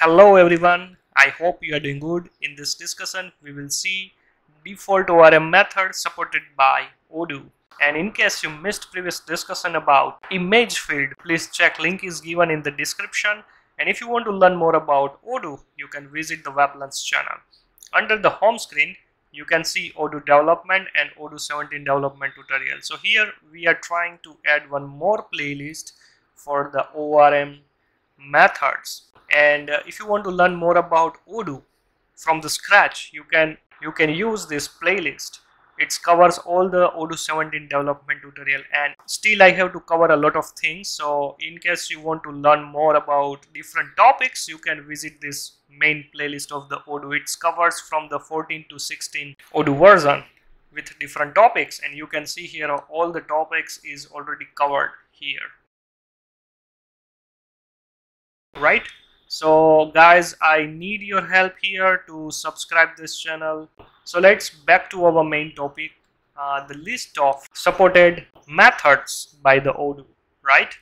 Hello everyone, I hope you are doing good. In this discussion, we will see default ORM method supported by Odoo. And in case you missed previous discussion about image field, please check link is given in the description. And if you want to learn more about Odoo, you can visit the WebLearns channel. Under the home screen, you can see Odoo development and Odoo 17 development tutorial. So here we are trying to add one more playlist for the ORM methods and uh, if you want to learn more about Odoo from the scratch you can you can use this playlist. It covers all the Odoo 17 development tutorial. And still I have to cover a lot of things. So in case you want to learn more about different topics you can visit this main playlist of the Odoo. It covers from the 14 to 16 Odoo version with different topics. And you can see here all the topics is already covered here right? So guys i need your help here to subscribe this channel. So let's back to our main topic uh, the list of supported methods by the odoo right?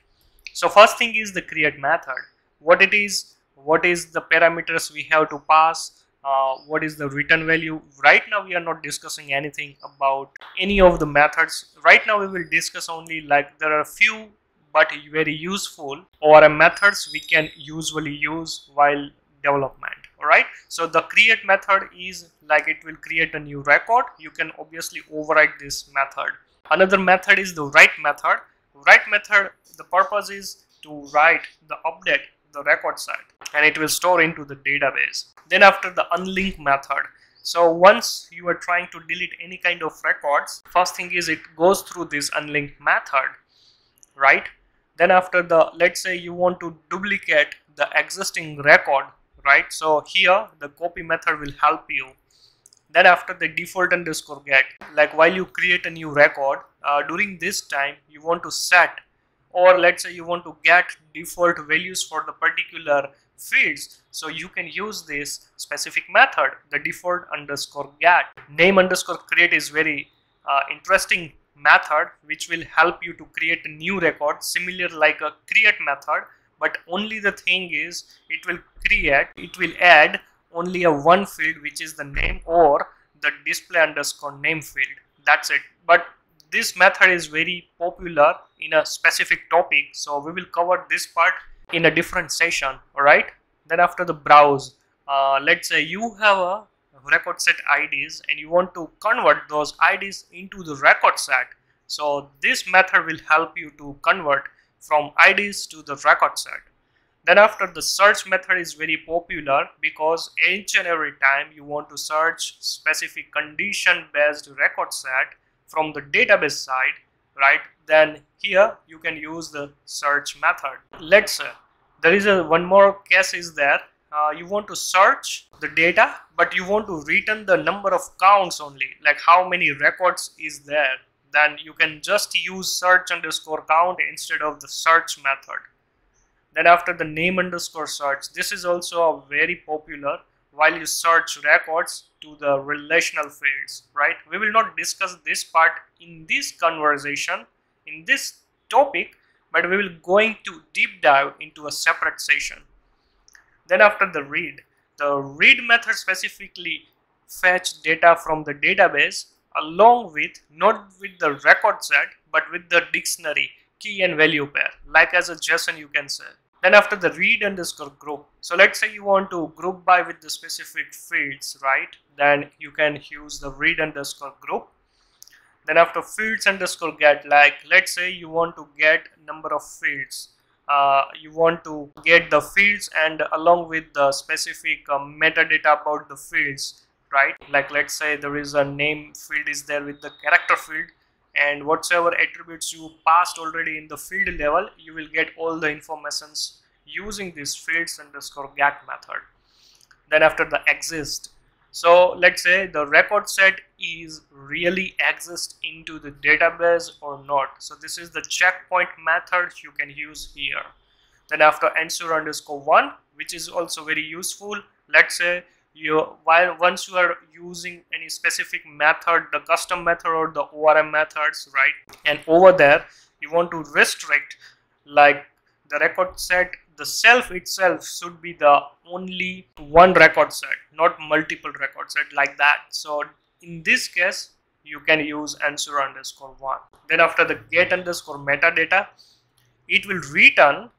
So first thing is the create method. What it is what is the parameters we have to pass uh, what is the return value? Right now we are not discussing anything about any of the methods. Right now we will discuss only like there are a few but very useful ORM methods we can usually use while development all right so the create method is like it will create a new record. You can obviously override this method. Another method is the write method. Write method the purpose is to write the update the record set and it will store into the database. Then after the unlink method. So once you are trying to delete any kind of records first thing is it goes through this unlink method right then after the let's say you want to duplicate the existing record right? So here the copy method will help you. Then after the default underscore get like while you create a new record uh, during this time you want to set or let's say you want to get default values for the particular fields so you can use this specific method the default underscore get. Name underscore create is very uh, interesting method which will help you to create a new record similar like a create method but only the thing is it will create it will add only a one field which is the name or the display underscore name field. That's it. But this method is very popular in a specific topic so we will cover this part in a different session all right then after the browse uh, let's say you have a record set IDs and you want to convert those IDs into the record set. So this method will help you to convert from IDs to the record set. Then after the search method is very popular because each and every time you want to search specific condition based record set from the database side, right? Then here you can use the search method. Let's say there is a one more case is there uh, you want to search the data but you want to return the number of counts only like how many records is there. Then you can just use search underscore count instead of the search method. Then after the name underscore search this is also a very popular while you search records to the relational fields right? We will not discuss this part in this conversation in this topic but we will going to deep dive into a separate session then after the read, the read method specifically fetch data from the database along with not with the record set but with the dictionary key and value pair like as a JSON you can say. Then after the read underscore group. So let's say you want to group by with the specific fields, right? Then you can use the read underscore group. Then after fields underscore get, like let's say you want to get number of fields uh, you want to get the fields and along with the specific uh, metadata about the fields right? Like let's say there is a name field is there with the character field and whatever attributes you passed already in the field level you will get all the informations using this fields underscore get method. Then after the exist so let's say the record set is really exist into the database or not. So this is the checkpoint method you can use here. Then after ensure underscore one, which is also very useful. Let's say you while once you are using any specific method, the custom method or the ORM methods, right? And over there you want to restrict like the record set the self itself should be the only one record set not multiple record set like that. So in this case you can use ensure underscore one. Then after the get underscore metadata it will return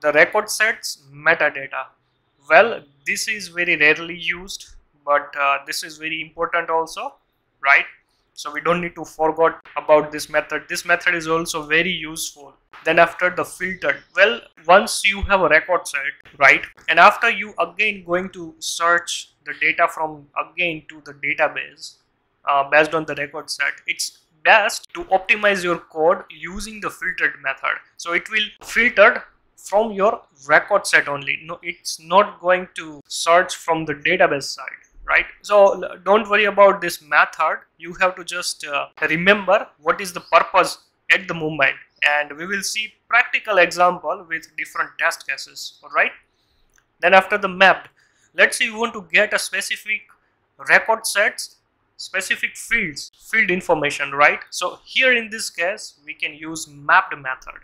the record sets metadata. Well this is very rarely used but uh, this is very important also right so we don't need to forget about this method. This method is also very useful. Then after the filtered well once you have a record set right and after you again going to search the data from again to the database uh, based on the record set it's best to optimize your code using the filtered method. So it will filtered from your record set only. No it's not going to search from the database side right? So don't worry about this method you have to just uh, remember what is the purpose at the moment. And we will see practical example with different test cases all right then after the mapped let's say you want to get a specific record sets specific fields field information right? So here in this case we can use mapped method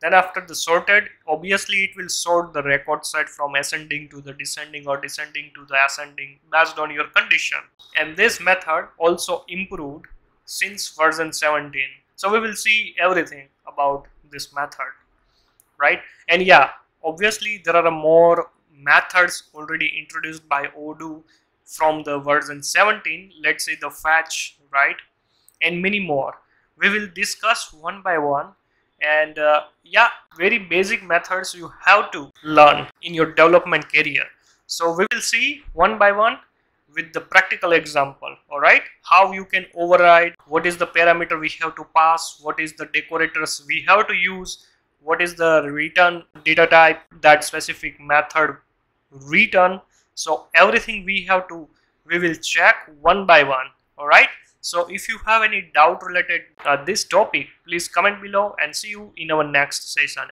then after the sorted, obviously it will sort the record set from ascending to the descending or descending to the ascending based on your condition. And this method also improved since version 17. So we will see everything about this method, right? And yeah, obviously there are more methods already introduced by Odoo from the version 17. Let's say the fetch, right? And many more. We will discuss one by one and uh, yeah very basic methods you have to learn in your development career. So we will see one by one with the practical example all right how you can override what is the parameter we have to pass what is the decorators we have to use what is the return data type that specific method return. So everything we have to we will check one by one all right so if you have any doubt related uh, this topic, please comment below and see you in our next session.